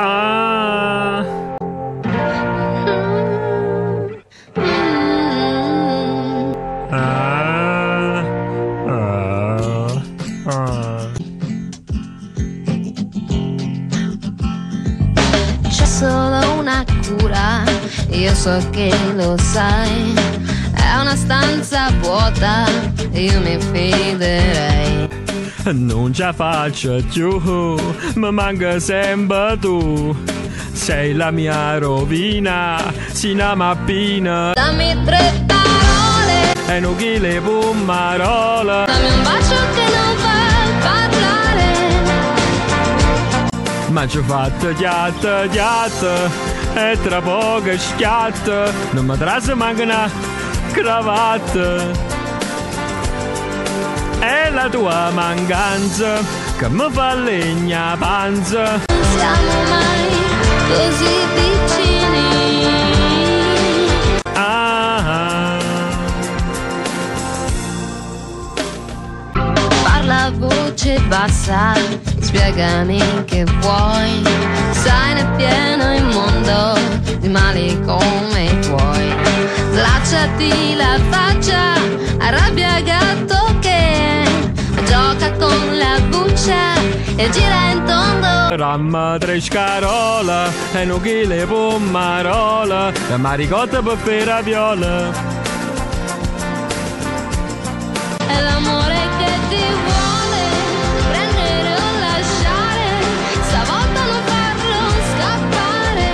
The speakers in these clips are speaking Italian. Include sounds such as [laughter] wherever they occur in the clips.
C'è solo una cura, io so che lo sai. È una stanza vuota, io mi fiderei. [laughs] Non ce la faccio più, mi manca sempre tu. Sei la mia rovina, sino a mappina. Dammi tre parole, E non chi le pumarola. dammi un bacio che non fa parlare. Ma ci ho fatto chiatta, chiatta, e tra poco schiatta. Non mi trase manca una cravatta. È la tua mancanza che mi fa legna panza. Non siamo mai così vicini. Ah, Parla a voce bassa, spiegami che vuoi. Sai ne pieno il mondo di mali come i tuoi. Slacciati la faccia, arrabbia gira in tondo. ramma tre scarola e non chi le pomarola. La maricotta per fare viola. È l'amore che ti vuole prendere o lasciare. Stavolta non farlo scappare.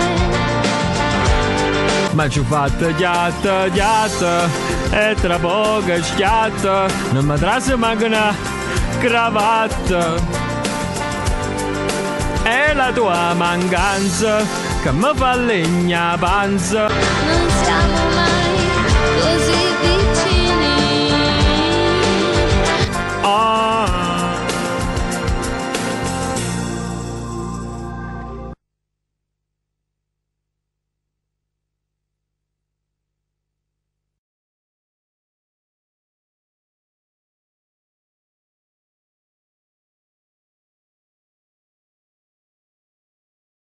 Ma ci ho fatto chiatta, chiatta, e tra poco schiatta. Non mi trase manca una cravatta la tua manganza che mi fa legna panza. Non siamo mai così vicini.